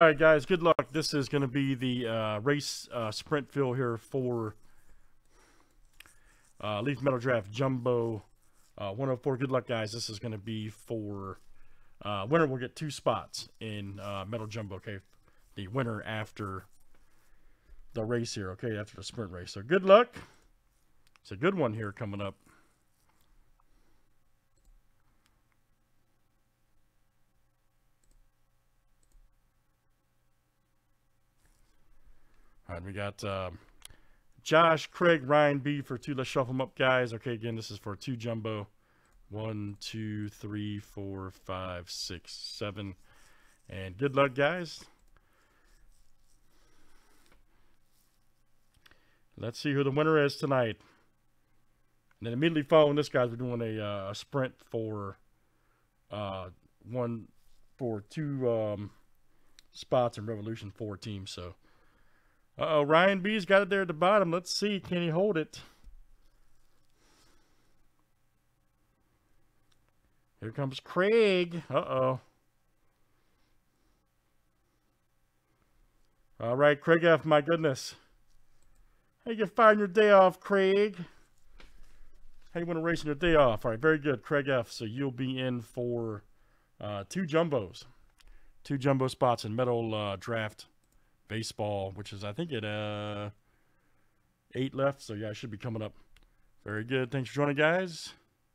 All right, guys, good luck. This is going to be the uh, race uh, sprint fill here for uh, Leaf Metal Draft Jumbo uh, 104. Good luck, guys. This is going to be for uh, winner will get two spots in uh, Metal Jumbo. Okay, the winner after the race here. Okay, after the sprint race. So good luck. It's a good one here coming up. All right, we got uh, Josh, Craig, Ryan B for two. Let's shuffle them up, guys. Okay, again, this is for two jumbo. One, two, three, four, five, six, seven. And good luck, guys. Let's see who the winner is tonight. And then immediately following this, guys, we're doing a, uh, a sprint for uh, one for two um, spots in Revolution 4 teams. So. Uh-oh, Ryan B's got it there at the bottom. Let's see. Can he hold it? Here comes Craig. Uh-oh. All right, Craig F., my goodness. How you find your day off, Craig? How you want to race your day off? All right, very good, Craig F. So you'll be in for uh, two jumbos. Two jumbo spots in metal uh, draft baseball, which is I think at uh eight left. So yeah, I should be coming up. Very good. Thanks for joining, guys.